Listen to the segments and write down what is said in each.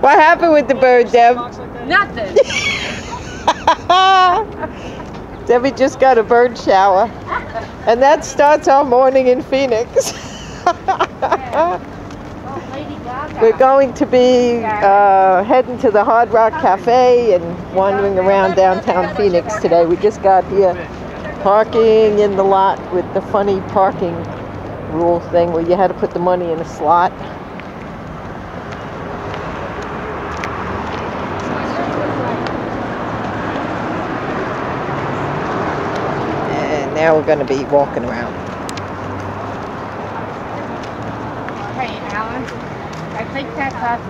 What happened with the bird, Deb? Nothing. Debbie just got a bird shower. And that starts our morning in Phoenix. We're going to be uh, heading to the Hard Rock Cafe and wandering around downtown Phoenix today. We just got here parking in the lot with the funny parking rule thing where you had to put the money in a slot. And now we're going to be walking around. Hey, Alan. I think that's us.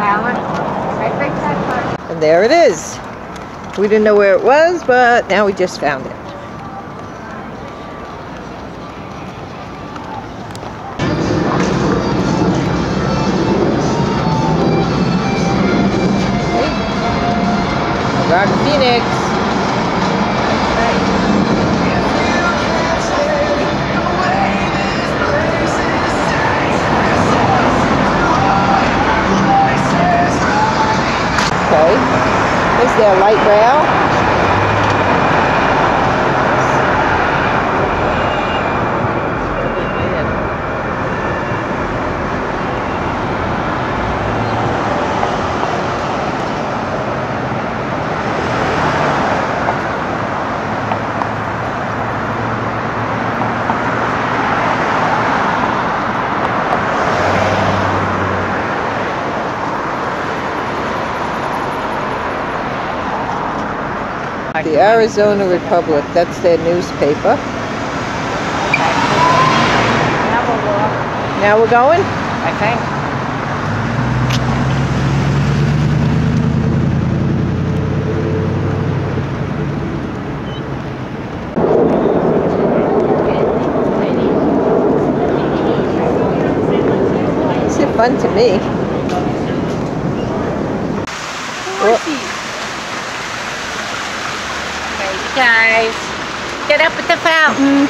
Alan. I think that's us. And there it is. We didn't know where it was, but now we just found it. There The Arizona Republic, that's their newspaper. Now we'll walk. Now we're going? I think. It's fun to me. Horsey. Okay, you guys. Get up at the fountain.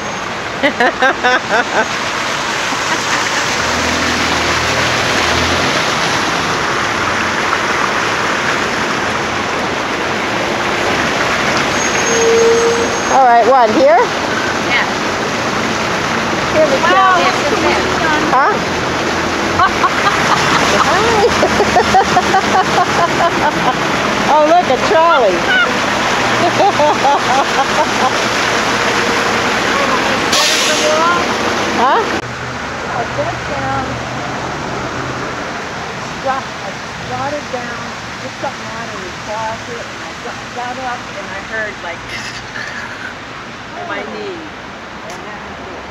All right, what, here? Yeah. Here we go. Yes, yes. Huh? oh, look, a trolley. huh? I bent down, struck, I down, took something out of the closet, and I got, got up and I heard like my knee. And that it.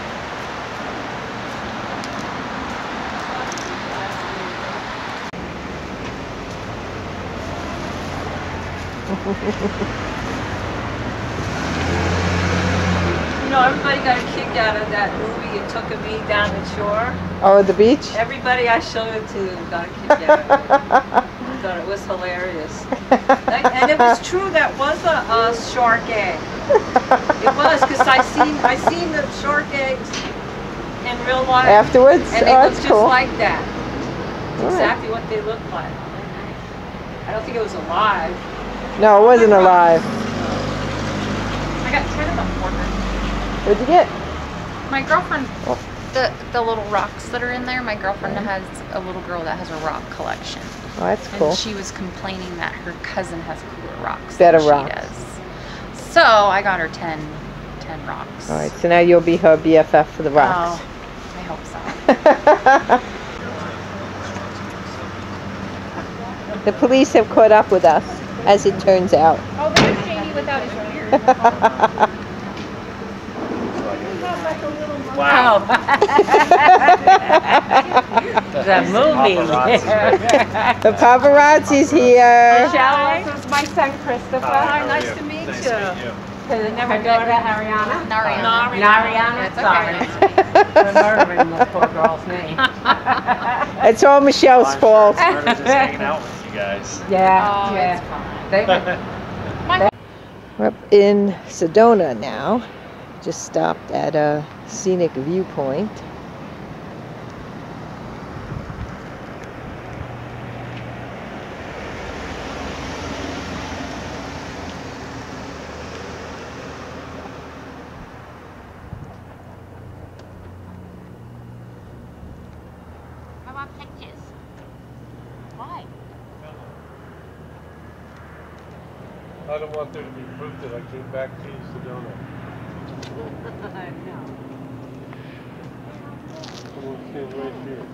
Know, everybody got a kick out of that movie, It Took a Me Down the Shore. Oh, the beach? Everybody I showed it to got a kick out of it. I thought it was hilarious. Like, and it was true, that was a, a shark egg. It was, because I seen, I seen the shark eggs in real life. Afterwards? And they oh, look that's just cool. like that. Right. Exactly what they look like. I don't think it was alive. No, it wasn't alive. I got 10 of them for her. What'd you get? My girlfriend, Oh. the, the little rocks that are in there, my girlfriend mm-hmm. has a little girl that has a rock collection. Oh, that's And cool. she was complaining that her cousin has cooler rocks Better than rocks. she does. So I got her 10, 10 rocks. All right, so now you'll be her BFF for the oh, rocks. Oh, I hope so. the police have caught up with us, as it turns out. Oh, there's Jamie without his beard. Wow. the movie. the paparazzi's here. Michelle, this is my son Christopher. Hi, nice to meet you. Her daughter Ariana. Nariana. Nariana, It's sorry. okay. Poor girl's name. It's all Michelle's fault. We're just hanging out with you guys. Yeah, Oh, yeah. it's fine. They were We're up in Sedona now. Just stopped at a scenic viewpoint. I want pictures. Why? I don't want there to be proof that I came back to Sedona. Someone stand right here.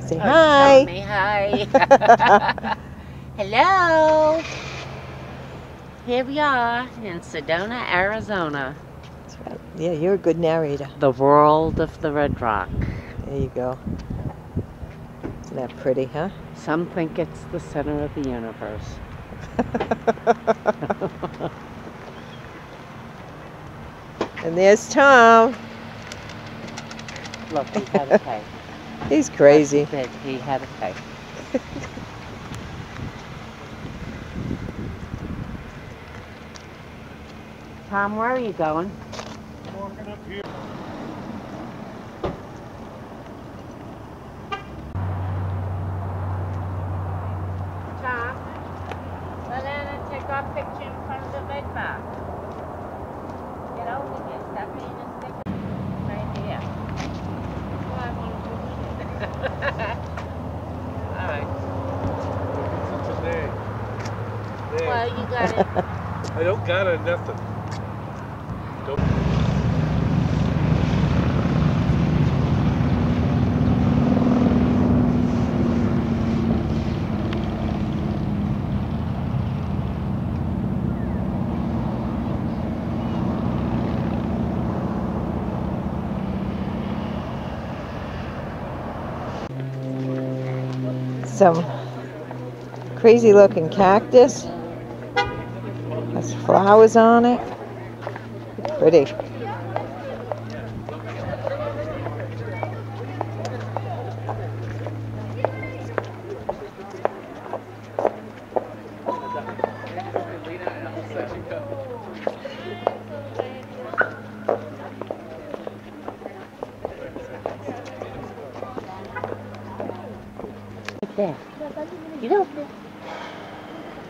Say hi. Me hi. Hello. Here we are in Sedona, Arizona, Yeah, you're a good narrator. the world of the Red Rock. There you go. Isn't that pretty, huh? Some think it's the center of the universe. and there's Tom. Look, he had a pay. He's crazy. He did. He had a pay. Tom, where are you going? Walking up here. Tom, let Anna take our picture in front of the Red Rock. Get over here, stop being a stick right here. Well, I want to do it. All right. It's a name. Name. Well, you got it. I don't got it, nothing. Some crazy looking cactus. Has flowers on it. Pretty.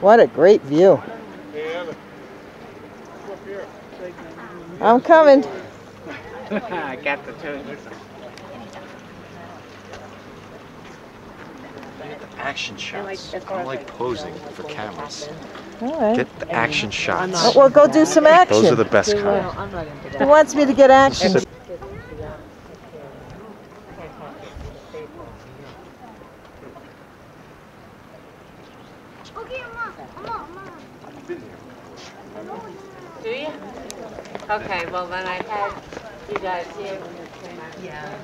What a great view. Hey, Anna. Up here. I'm coming. I got the two. Action shots. I don't like posing for cameras. All right. Get the action shots. Well, go do some action. Those are the best kind. Who wants me to get action? Okay, well then I had you guys here when you came out. Yeah.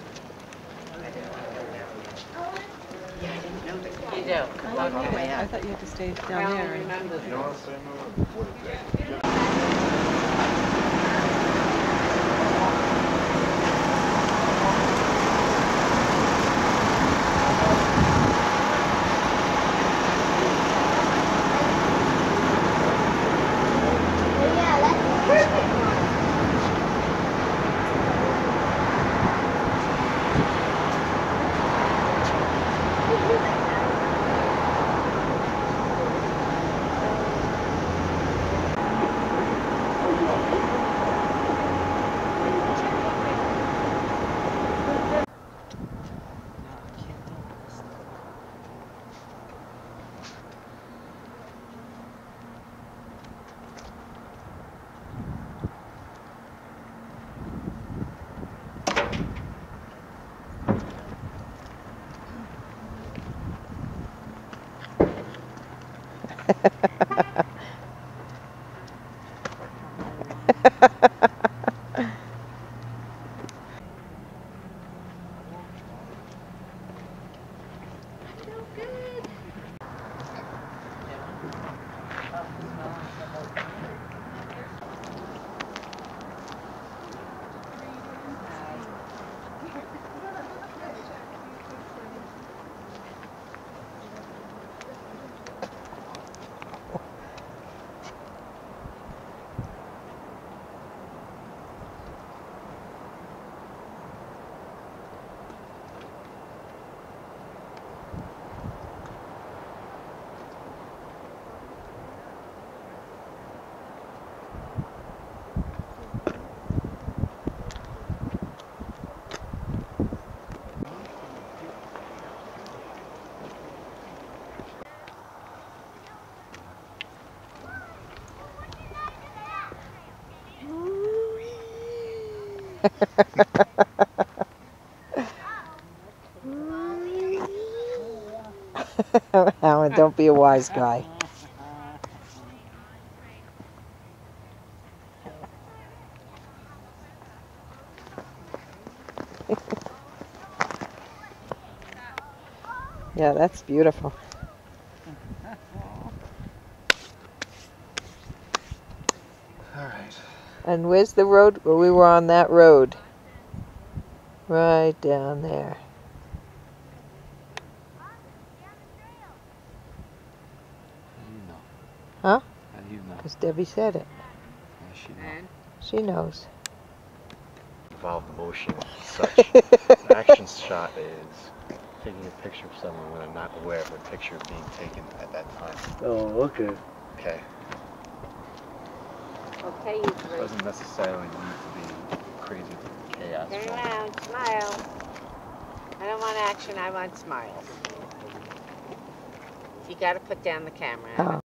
Yeah, I didn't know that. You do? Okay. I thought you had to stay down only there. and- remember this. Ha ha ha ha. Alan, don't be a wise guy. yeah, that's beautiful. All right. And where's the road? Well, we were on that road. Right down there. You know. Huh? How do you know? Because Debbie said it. Yeah, she knows. She knows. Involved motion such. An action shot is taking a picture of someone when I'm not aware of a picture being taken at that time. Oh, okay. Okay. Okay, you It three. doesn't necessarily need to be crazy chaos. Turn around, smile. I don't want action, I want smiles. You gotta put down the camera. Oh.